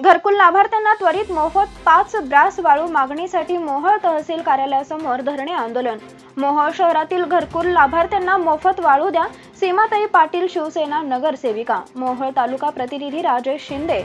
घरकुल लाभार्थ्यांना त्वरित मोफत पाच ब्रास वाळू मागणीसाठी मोहोळ तहसील कार्यालयासमोर धरणे आंदोलन. मोहोळ शहरातील घरकुल लाभार्थ्यांना मोफत वाळू द्या. सीमाताई पाटील शिवसेना नगरसेविका. मोहोळ तालुका प्रतिनिधी राजेश शिंदे.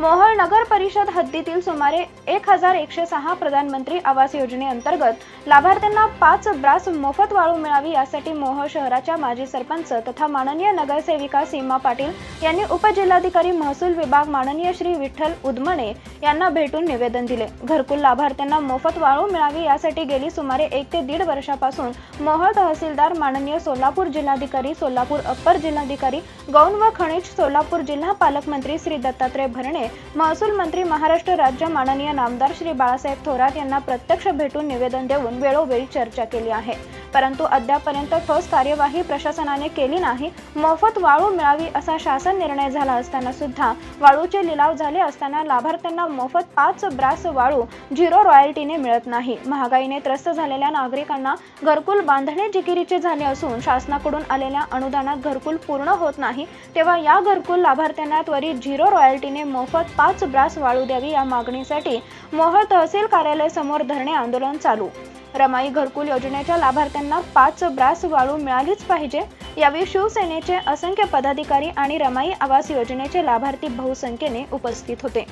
मोहोळ नगर परिषद हद्दीतील सुमारे एक हजार एकशे सहा प्रधानमंत्री आवास योजनेअंतर्गत लाभार्थ्यांना पाच ब्रास मोफत वाळू मिळावी यासाठी मोहोळ शहराच्या माजी सरपंच तथा माननीय नगरसेविका सीमा पाटील यांनी उपजिल्हाधिकारी महसूल विभाग माननीय श्री विठ्ठल उदमणे यांना भेटून निवेदन दिले. घरकुल लाभार्थ्यांना मोफत वाळू मिळावी यासाठी गेली सुमारे एक ते दीड वर्षापासून मोहोळ तहसीलदार माननीय सोलापूर जिल्हाधिकारी सोलापूर अप्पर जिल्हाधिकारी गौण व खनिज सोलापूर जिल्हा पालकमंत्री श्री दत्तात्रय भरणे महसूल मंत्री महाराष्ट्र राज्य माननीय नामदार श्री बाळासाहेब थोरात यांना प्रत्यक्ष भेटून निवेदन देऊन वेळोवेळी चर्चा केली आहे. परंतु अद्यापर्यंत ठोस कार्यवाही प्रशासनाने केली नाही. मोफत वाळू मिळावी असा शासन निर्णय झाला असताना सुद्धा वाळूचे लिलाव झाले असताना लाभार्थ्यांना मोफत पाच ब्रास वाळू झिरो रॉयल्टीने मिळत नाही. महागाईने त्रस्त झालेल्या नागरिकांना घरकुल बांधणे जिकिरीचे झाले असून शासनाकडून आलेल्या अनुदानात घरकुल पूर्ण होत नाही तेव्हा या घरकुल लाभार्थ्यांना त्वरित झिरो रॉयल्टीने मोफत पाच ब्रास वाळू द्यावी या मागणीसाठी मोहोळ तहसील कार्यालय समोर धरणे आंदोलन चालू. रमाई घरकुल योजनेच्या लाभार्थ्यांना पाच ब्रास वाळू मिळालीच पाहिजे. यावेळी शिवसेनेचे असंख्य पदाधिकारी आणि रमाई आवास योजनेचे लाभार्थी बहुसंख्येने उपस्थित होते.